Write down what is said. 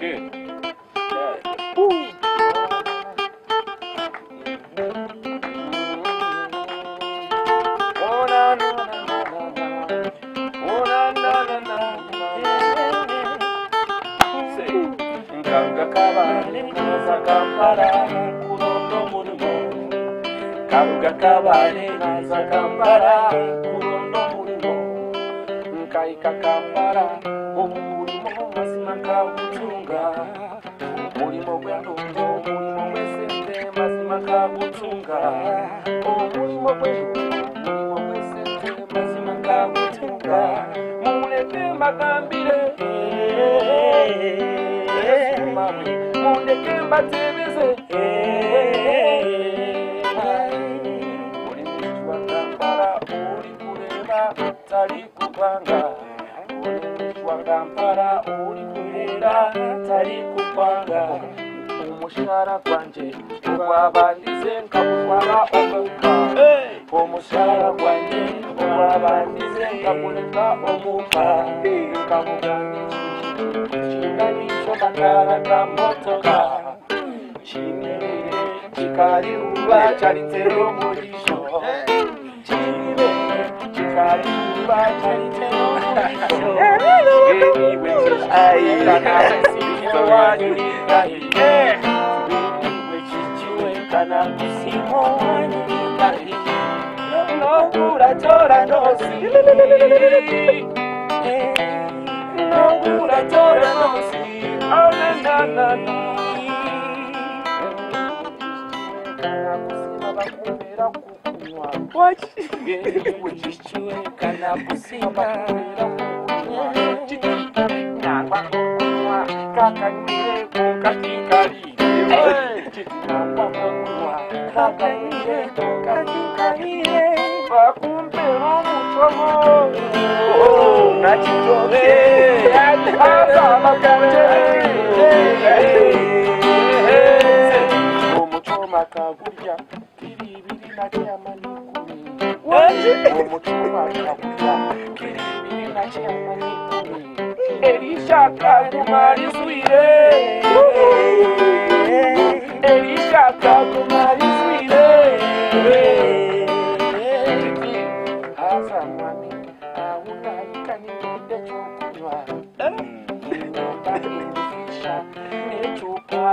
Good. kaugakavane naza kambara kurondo murimo nkaikakambara omurimo masima kakutunga omurimo gwandongo murimo wesente masima kakutunga omurimo gwemurimo wesente masima kakutunga mulete makambire hey, eh, eh, hey, eh, hey mawe mundeke mbatevese uliuwangambala uli kuleva tali kupanga wangambala uli kulela tali kupanga omushara gwanje gwabandize nkamumala omuka omushara gwanje gwabandize nkamuleka omuka nkamuganije kana motoka chinee chikariuva charitero murisho Thank you. Yeah erishakarumariswire